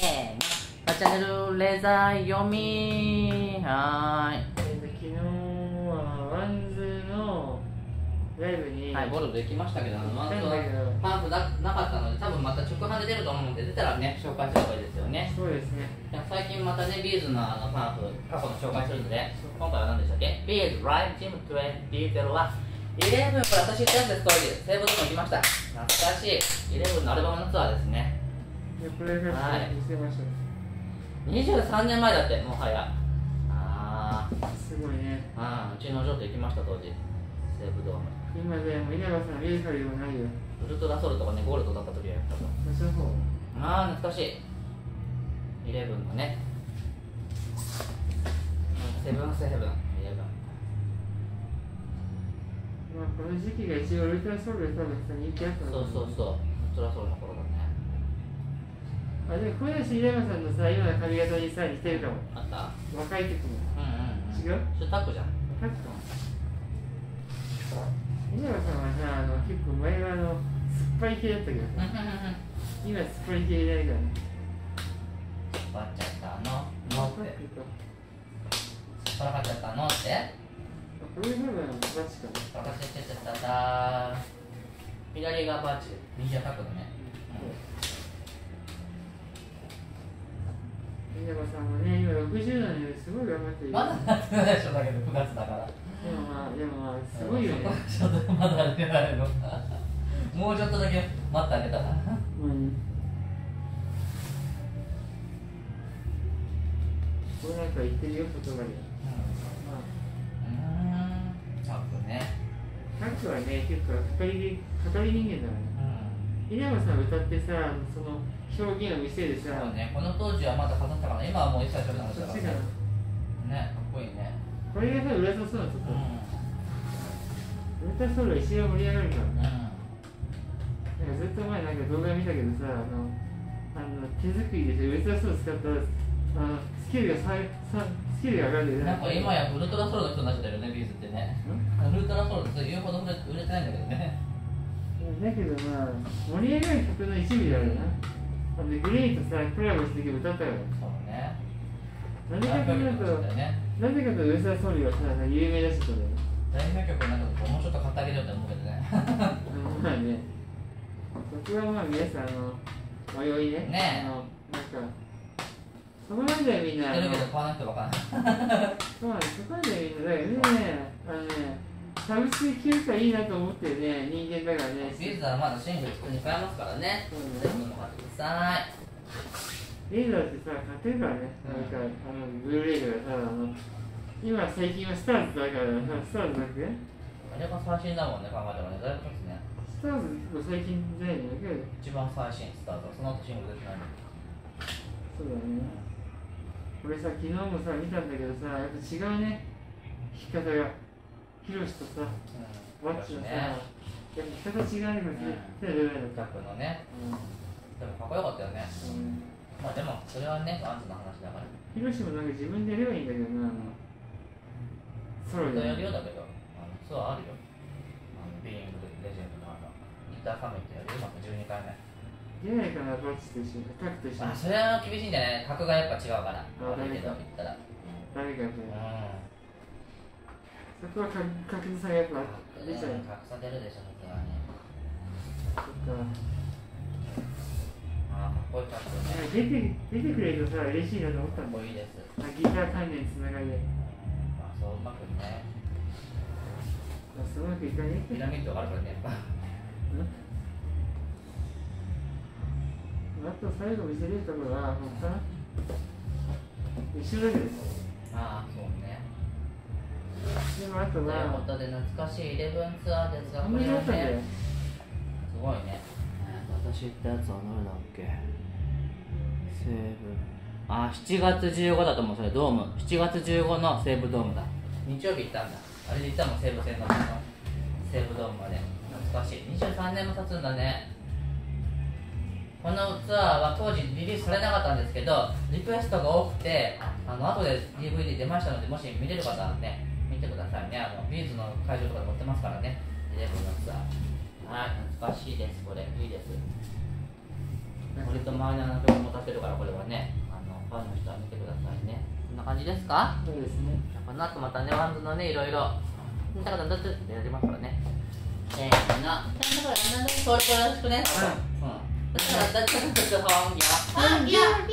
せーのバチャネルレザー読みはーいえーと昨日はワンズのライブに、はい、ゴルフできましたけど、あのワンズはパンフななかったので、多分また直販で出ると思うんで、出たらね、紹介すればいいですよね。そうですね最近またね、ビーズのあのパンフ、過去の紹介するので、今回は何でしたっけ？ビーズライブチーム2001は、11これ私言ったやつです、当時。セーブドも行きました。懐かしい。11のアルバムのツアーですね。でこれがはい。見せました、23年前だって、もはや。あー、すごいね。あーうちのジョーと行きました、当時。セーブドーム。今でも稲葉さん見る限りもないよ。ウルトラソウルとかね、ゴールドだった時はやったと。ああ懐かしい。イレブンのね。セブンセブンイレブン。まあこの時期が一応ウルトラソウルで多分さ人気あったのそうそうそう。ウルトラソウルの頃だねあでも小林稲葉さんのさ今の髪型にさ似てるかも。あった？若い時も。うんうん、うん、違う？それタックじゃん。若いかも。稲葉さんはさあの結構前はあの酸っぱい系だったけどさ。今酸っぱい系いないからね。バっちゃったの？のって。パラかっちゃったの？って？これ多分バチかなパラかちゃちゃっただ左がバッチ。右がタックだね。稲葉さんもね今60なのにすごい頑張ってるよまだなってないでしょだけど9月だから。でもまあでもまあすごいよね。ちょっとまだ出ないの。もうちょっとだけ待ってあげたら。うん。これなんか言ってるよ言葉でまあうん。タックねタックはね結構語り語り人間だからねうん。稲葉さん。歌ってさその表現を見せるさそうね、この当時はまだ飾ったかな、今はもう一切喋らなかったからね。ね、かっこいいね。これがさ裏そうそうちょっとうん。ウルトラソウルは一瞬盛り上がるからうん。なんかずっと前なんか動画見たけどさあのあの手作りでさウルトラソウル使ったらあのスキルがささスキルが上がるよねなんか今やウルトラソウルの人になっちゃってるよね、ビーズってね。ウルトラソウルって言うほど売れ売れてないんだけどね。だけどまあ盛り上がる曲の一部であるなあのグレイとさコラボして曲歌ったからそうね。なぜかというと。なぜかというとウルトラソウルがさ有名だしとだよ代表曲なんかもうちょっと買ってあげようって思うけどね。まあね僕はまあ皆さんあのおいねねえあのなんかそこまではみんな。そうなんそこまではみんなだからねあのねサブスク休暇いいなと思ってるね人間だからねビーズはまだシングルに買えますからね。うんぜひも買ってください。レーザーってさ買ってるからねなんかあのブルーレイとかさあの今最近はスターズだからさスターズだっけ？あれが最新だもんね、考えたらね。だいぶ経つね。スターズも最近じゃないんだけど一番最新スタート。その後シングル出てないの。そうだねこれさ昨日もさ見たんだけどさやっぱ違うね弾き方がヒロシとさワッチのさ、やっぱ弾き方違うねこれ絶対ダメだタックのね。うでもかっこよかったよね。んうんまあでも、それはね、ワンズの話だから。ヒロシもなんか自分でやればいいんだけどなソロでやるようだけど、あのツアーあるよ。あのビーイングレジェンドのあのギターサミットやるよ、また12回目。出ないかなバッチと一緒にタクと一緒にあ、それは厳しいんじゃない？格がやっぱ違うから。あある程度言ったら。誰かやっうん。そこは確確実さがやっぱ出ちゃう格差出るでしょ、さすがに。そっか出て出てくれるとさ嬉しいなと思ったかっんいいです。あギター関連つながりでまあ、そううまくね。あすごくいかね？えピラミッドがあるからね、やっぱ。あと最後見せれるところはもうかな？一緒だけどああ、そうね。でもあとというで懐かしいイレブンツアーですが、あんまりあったんだよね、すごいね。私言ったやつはどれだっけ？西武。あ、7月15だと思う、それドーム。7月15の西武ドームだ。日曜日行ったんだ。あれで行ったもん、西武戦の西武ドームまで。懐かしい。23年も経つんだね。このツアーは当時リリースされなかったんですけど、リクエストが多くて、あの後で DVD 出ましたので、もし見れる方はね、見てくださいね。あのビーズの会場とかで持ってますからね、イレブンのツアー。はい、懐かしいです、これ。いいです。割と周りの感じですか？そうですね。この後またねワンズのねいろいろ。だからだってやりますからね。せーのだから何でも登録よろしくねうんだからだってちょっと本業あ、やり